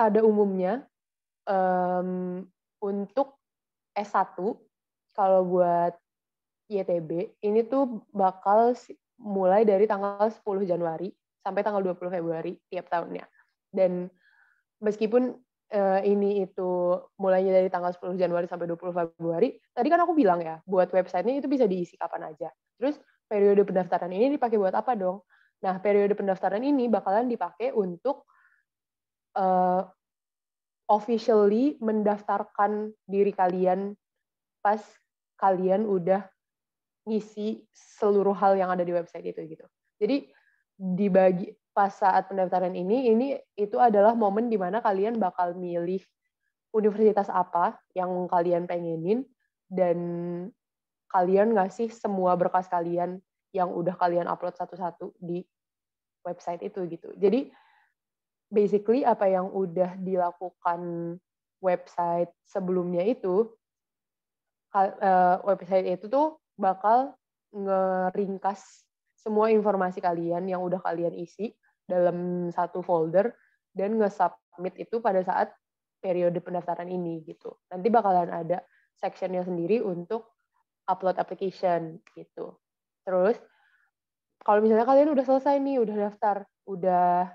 pada umumnya um, untuk S1 kalau buat YTB ini tuh bakal mulai dari tanggal 10 Januari sampai tanggal 20 Februari tiap tahunnya. Dan meskipun uh, ini itu mulainya dari tanggal 10 Januari sampai 20 Februari, tadi kan aku bilang ya, buat websitenya itu bisa diisi kapan aja. Terus periode pendaftaran ini dipakai buat apa dong? Nah, periode pendaftaran ini bakalan dipakai untuk uh, officially mendaftarkan diri kalian pas kalian udah ngisi seluruh hal yang ada di website itu gitu. Jadi dibagi pas saat pendaftaran ini ini itu adalah momen di mana kalian bakal milih universitas apa yang kalian pengenin dan kalian ngasih semua berkas kalian yang udah kalian upload satu-satu di website itu gitu. Jadi basically apa yang udah dilakukan website sebelumnya itu uh, website itu tuh bakal ngeringkas semua informasi kalian yang udah kalian isi dalam satu folder dan nge-submit itu pada saat periode pendaftaran ini gitu. Nanti bakalan ada sectionnya sendiri untuk upload application gitu. Terus kalau misalnya kalian udah selesai nih, udah daftar, udah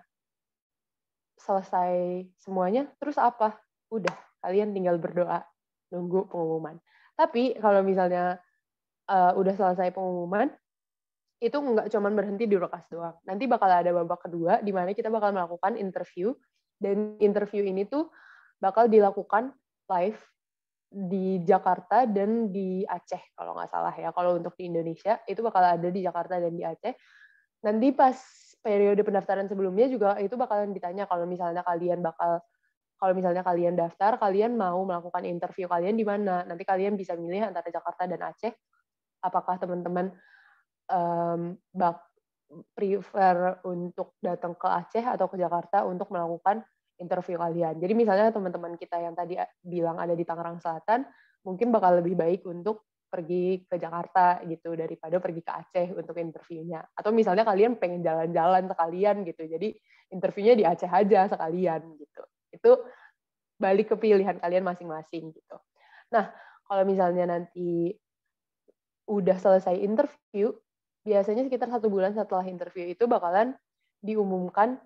selesai semuanya, terus apa? Udah, kalian tinggal berdoa, nunggu pengumuman. Tapi kalau misalnya uh, udah selesai pengumuman, itu nggak cuma berhenti di Rokas doang. Nanti bakal ada babak kedua, di mana kita bakal melakukan interview, dan interview ini tuh bakal dilakukan live di Jakarta dan di Aceh kalau nggak salah ya. Kalau untuk di Indonesia itu bakal ada di Jakarta dan di Aceh. Nanti pas periode pendaftaran sebelumnya juga itu bakalan ditanya kalau misalnya kalian bakal kalau misalnya kalian daftar, kalian mau melakukan interview kalian di mana? Nanti kalian bisa milih antara Jakarta dan Aceh. Apakah teman-teman um, bak prefer untuk datang ke Aceh atau ke Jakarta untuk melakukan interview kalian. Jadi misalnya teman-teman kita yang tadi bilang ada di Tangerang Selatan, mungkin bakal lebih baik untuk pergi ke Jakarta gitu daripada pergi ke Aceh untuk interviewnya. Atau misalnya kalian pengen jalan-jalan sekalian gitu, jadi interviewnya di Aceh aja sekalian gitu. Itu balik ke pilihan kalian masing-masing gitu. Nah, kalau misalnya nanti udah selesai interview, biasanya sekitar satu bulan setelah interview itu bakalan diumumkan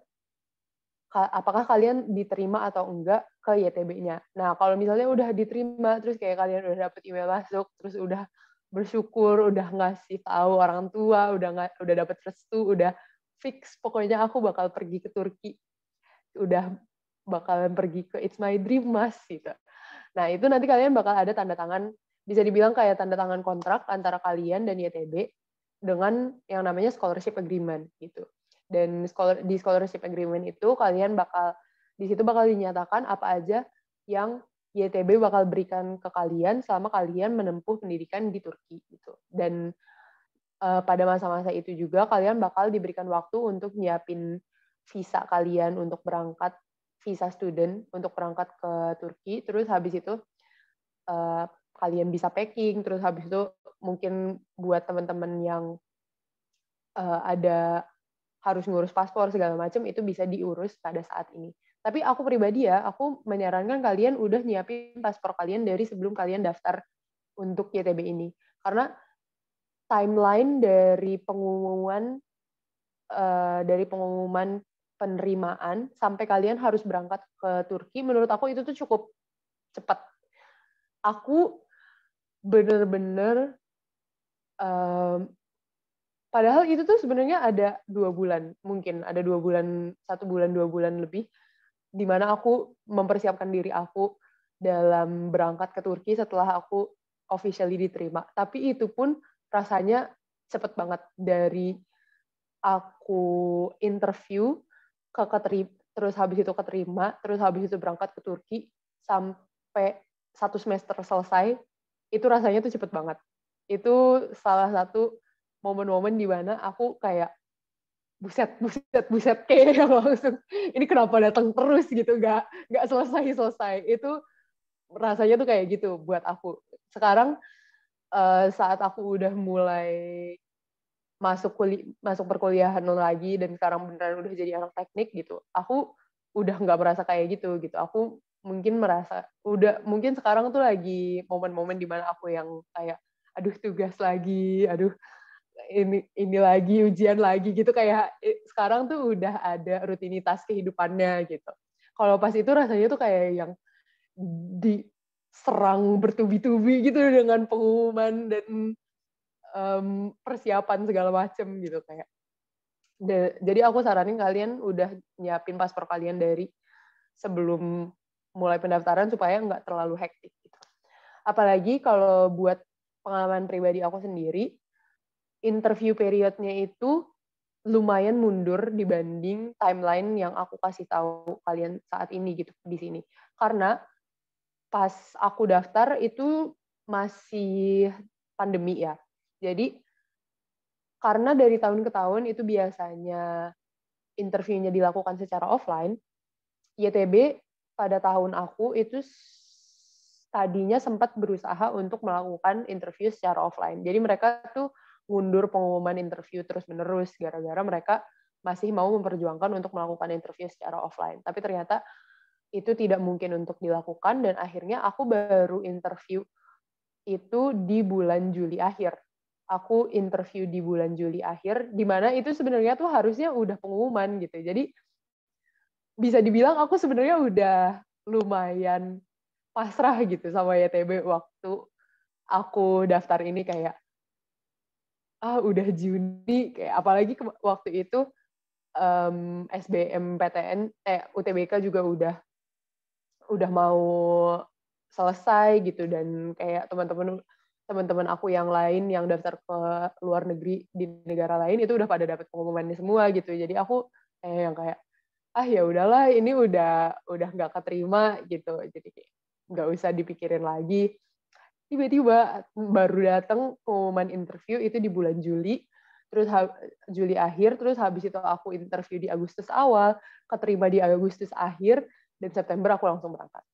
apakah kalian diterima atau enggak ke YTB-nya. Nah, kalau misalnya udah diterima, terus kayak kalian udah dapet email masuk, terus udah bersyukur, udah ngasih tahu orang tua, udah nggak, udah dapet restu, udah fix, pokoknya aku bakal pergi ke Turki, udah bakalan pergi ke It's My Dream Mas gitu. Nah, itu nanti kalian bakal ada tanda tangan, bisa dibilang kayak tanda tangan kontrak antara kalian dan YTB dengan yang namanya scholarship agreement gitu dan scholar, di scholarship agreement itu kalian bakal di situ bakal dinyatakan apa aja yang YTB bakal berikan ke kalian selama kalian menempuh pendidikan di Turki gitu. Dan uh, pada masa-masa itu juga kalian bakal diberikan waktu untuk nyiapin visa kalian untuk berangkat visa student untuk berangkat ke Turki. Terus habis itu uh, kalian bisa packing. Terus habis itu mungkin buat teman-teman yang uh, ada harus ngurus paspor segala macam itu bisa diurus pada saat ini. Tapi aku pribadi ya, aku menyarankan kalian udah nyiapin paspor kalian dari sebelum kalian daftar untuk YTB ini. Karena timeline dari pengumuman uh, dari pengumuman penerimaan sampai kalian harus berangkat ke Turki, menurut aku itu tuh cukup cepat. Aku bener-bener um, Padahal itu tuh sebenarnya ada dua bulan, mungkin ada dua bulan, satu bulan, dua bulan lebih, di mana aku mempersiapkan diri aku dalam berangkat ke Turki setelah aku officially diterima. Tapi itu pun rasanya cepet banget dari aku interview ke keterima, terus habis itu keterima, terus habis itu berangkat ke Turki sampai satu semester selesai, itu rasanya tuh cepet banget. Itu salah satu momen-momen di mana aku kayak buset buset buset kayak langsung ini kenapa datang terus? Gitu nggak nggak selesai selesai itu rasanya tuh kayak gitu buat aku. Sekarang uh, saat aku udah mulai masuk kuli masuk perkuliahan lagi dan sekarang beneran udah jadi anak teknik gitu aku udah nggak merasa kayak gitu gitu. Aku mungkin merasa udah mungkin sekarang tuh lagi momen-momen di mana aku yang kayak aduh tugas lagi aduh ini ini lagi ujian lagi gitu kayak sekarang tuh udah ada rutinitas kehidupannya gitu kalau pas itu rasanya tuh kayak yang diserang bertubi-tubi gitu dengan pengumuman dan um, persiapan segala macem gitu kayak jadi aku saranin kalian udah nyiapin paspor kalian dari sebelum mulai pendaftaran supaya nggak terlalu hektik gitu. Apalagi kalau buat pengalaman pribadi aku sendiri, interview periodnya itu lumayan mundur dibanding timeline yang aku kasih tahu kalian saat ini gitu di sini. Karena pas aku daftar itu masih pandemi ya. Jadi karena dari tahun ke tahun itu biasanya interviewnya dilakukan secara offline, YTB pada tahun aku itu tadinya sempat berusaha untuk melakukan interview secara offline. Jadi mereka tuh mundur pengumuman interview terus-menerus gara-gara mereka masih mau memperjuangkan untuk melakukan interview secara offline. Tapi ternyata itu tidak mungkin untuk dilakukan dan akhirnya aku baru interview itu di bulan Juli akhir aku interview di bulan Juli akhir, di mana itu sebenarnya tuh harusnya udah pengumuman gitu. Jadi bisa dibilang aku sebenarnya udah lumayan pasrah gitu sama YTB waktu aku daftar ini kayak ah udah Juni. Kayak apalagi ke, waktu itu um, SBM PTN eh UTBK juga udah udah mau selesai gitu. Dan kayak teman-teman teman-teman aku yang lain yang daftar ke luar negeri di negara lain itu udah pada dapat pengumumannya semua gitu. Jadi aku eh yang kayak ah ya udahlah ini udah udah nggak keterima gitu. Jadi nggak usah dipikirin lagi tiba-tiba baru datang pengumuman interview itu di bulan Juli. Terus Juli akhir terus habis itu aku interview di Agustus awal. Keterima di Agustus akhir dan September aku langsung berangkat